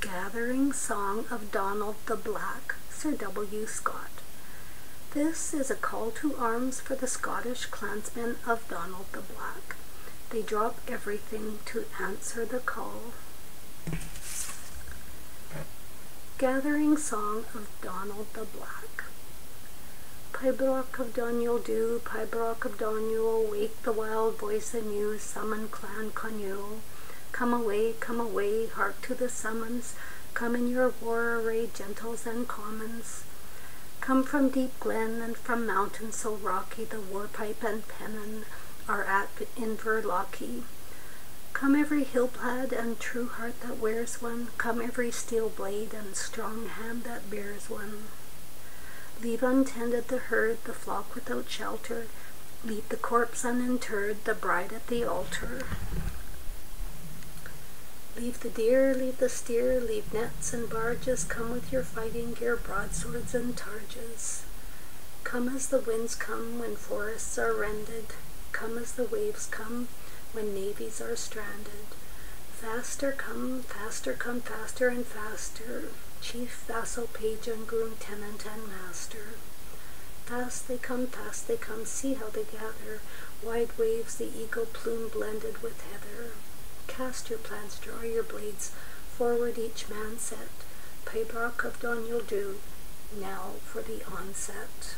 Gathering Song of Donald the Black, Sir W. Scott. This is a call to arms for the Scottish clansmen of Donald the Black. They drop everything to answer the call. Gathering Song of Donald the Black. Pibroch of Donuil Dhu, Pibroch of Donuil, wake the wild voice anew, summon Clan Conuil. Come away, come away, hark to the summons, come in your war array, gentles and commons. Come from deep glen and from mountain so rocky, the war pipe and pennon are at Inverlochy. Come every hill plaid and true heart that wears one, come every steel blade and strong hand that bears one. Leave untended the herd, the flock without shelter, leave the corpse uninterred, the bride at the altar. Leave the deer, leave the steer, leave nets and barges, come with your fighting gear, broadswords and targes. Come as the winds come when forests are rended, come as the waves come when navies are stranded. Faster come, faster come, faster and faster, chief, vassal, page and groom, tenant and master. Fast they come, fast they come, see how they gather, wide waves the eagle plume blended with heather. Cast your plans, draw your blades, forward each man set. pay Pibroch of Donuil Dhu, now for the onset.